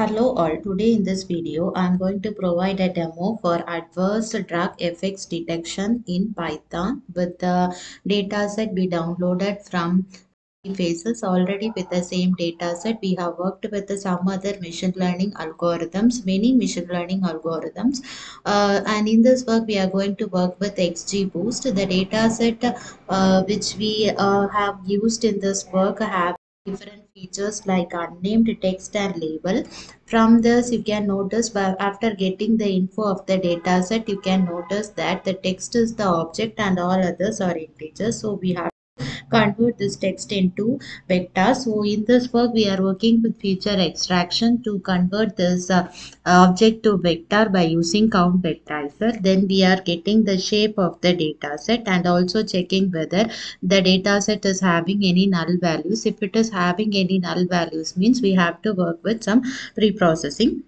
Hello all, today in this video I am going to provide a demo for adverse drug effects detection in Python with the dataset we downloaded from phases. Already with the same dataset we have worked with some other machine learning algorithms many machine learning algorithms. Uh, and in this work we are going to work with XGBoost. The dataset uh, which we uh, have used in this work have different features like unnamed text and label. From this you can notice by after getting the info of the dataset you can notice that the text is the object and all others are integers so we have convert this text into vector. So in this work, we are working with feature extraction to convert this uh, object to vector by using count vectorizer. Then we are getting the shape of the data set and also checking whether the data set is having any null values. If it is having any null values means we have to work with some pre-processing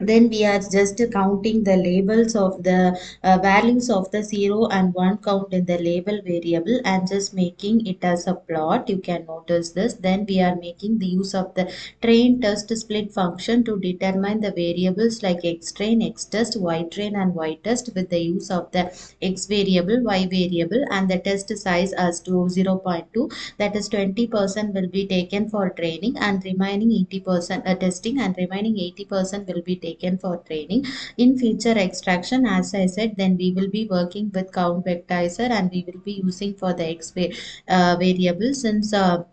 then we are just counting the labels of the uh, values of the 0 and 1 count in the label variable and just making it as a plot. You can notice this. Then we are making the use of the train test split function to determine the variables like x train x test y train and y test with the use of the x variable y variable and the test size as to 0.2 that is 20 percent will be taken for training and remaining 80 percent uh, testing and remaining 80 percent will be taken taken for training. In feature extraction, as I said, then we will be working with count vectorizer and we will be using for the x uh, variable since uh,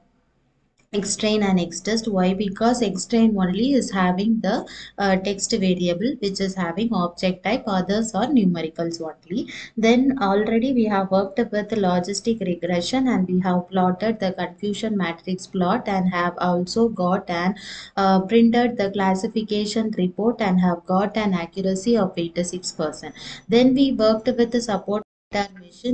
xtrain and xtest why? Because xtrain only is having the uh, text variable which is having object type others are numericals only. Then already we have worked with the logistic regression and we have plotted the confusion matrix plot and have also got and uh, printed the classification report and have got an accuracy of 86 percent. Then we worked with the support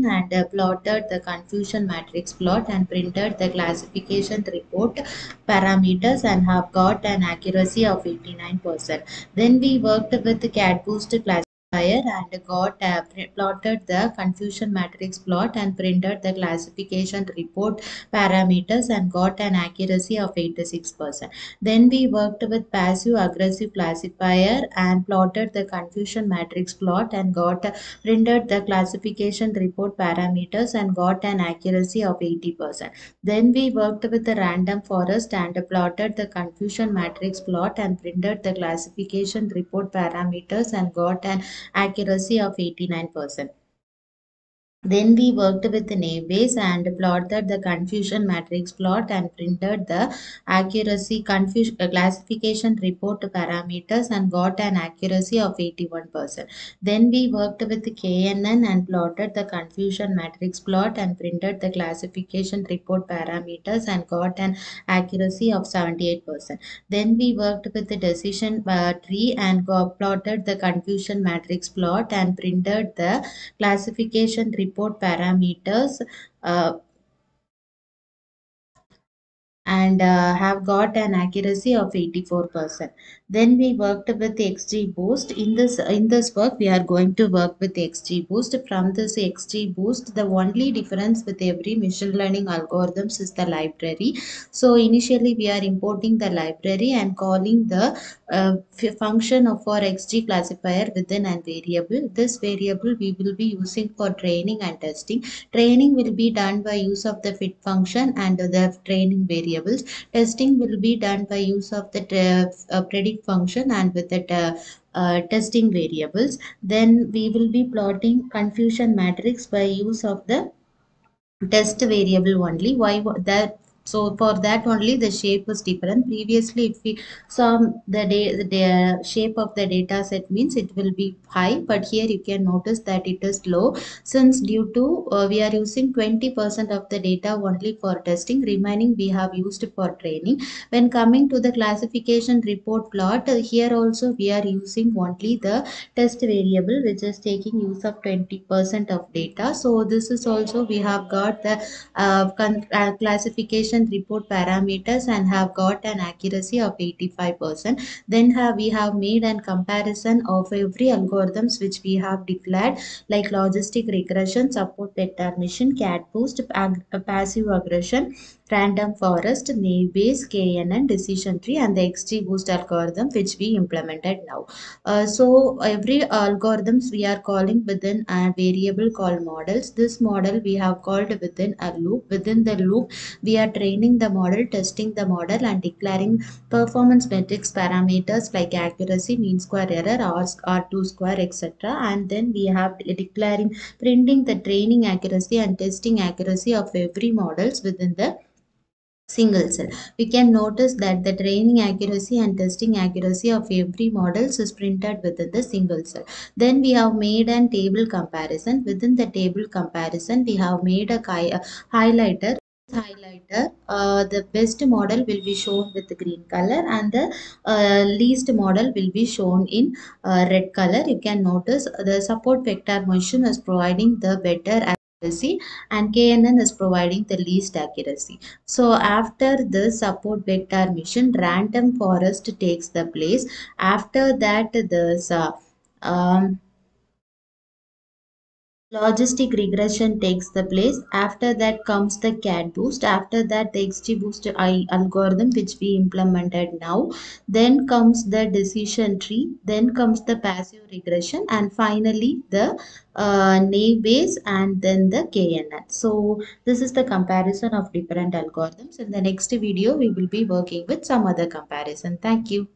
and plotted the confusion matrix plot and printed the classification report parameters and have got an accuracy of 89%. Then we worked with the CatBoost classification and got plotted the confusion matrix plot and printed the classification report parameters and got an accuracy of 86%. Then we worked with passive aggressive classifier and plotted the confusion matrix plot and got printed the classification report parameters and got an accuracy of 80%. Then we worked with the random forest and plotted the confusion matrix plot and printed the classification report parameters and got an accuracy of 89%. Then we worked with the Naive and plotted the confusion matrix plot and printed the accuracy confusion uh, classification report parameters and got an accuracy of 81%. Then we worked with KNN and plotted the confusion matrix plot and printed the classification report parameters and got an accuracy of 78%. Then we worked with the decision uh, tree and got plotted the confusion matrix plot and printed the classification report report parameters uh, and uh, have got an accuracy of 84%. Then we worked with XGBoost. In this in this work, we are going to work with XGBoost. From this XGBoost, the only difference with every machine learning algorithms is the library. So initially, we are importing the library and calling the uh, function of our XG classifier within a variable. This variable we will be using for training and testing. Training will be done by use of the fit function and the training variable variables. Testing will be done by use of the uh, predict function and with the uh, uh, testing variables. Then we will be plotting confusion matrix by use of the test variable only. Why that so for that only the shape is different. Previously if we saw the, day, the shape of the data set means it will be high but here you can notice that it is low. Since due to uh, we are using 20 percent of the data only for testing remaining we have used for training. When coming to the classification report plot uh, here also we are using only the test variable which is taking use of 20 percent of data. So this is also we have got the uh, uh classification report parameters and have got an accuracy of 85%. Then have, we have made an comparison of every algorithms which we have declared like logistic regression, support vector machine, CatBoost, ag passive aggression random forest, naive Bayes, KNN, decision tree and the XGBoost algorithm which we implemented now. Uh, so every algorithms we are calling within a variable called models. This model we have called within a loop. Within the loop we are training the model, testing the model and declaring performance metrics parameters like accuracy, mean square error, R, R2 square etc. And then we have declaring printing the training accuracy and testing accuracy of every models within the single cell. We can notice that the training accuracy and testing accuracy of every models is printed within the single cell. Then we have made an table comparison. Within the table comparison, we have made a, a highlighter highlighter uh, the best model will be shown with the green color and the uh, least model will be shown in uh, red color you can notice the support vector machine is providing the better and KNN is providing the least accuracy. So after the support vector machine, random forest takes the place. After that, the uh, um, logistic regression takes the place. After that comes the cat boost. After that the xgboost algorithm which we implemented now. Then comes the decision tree. Then comes the passive regression. And finally the uh, naive Bayes and then the knn so this is the comparison of different algorithms. In the next video we will be working with some other comparison. Thank you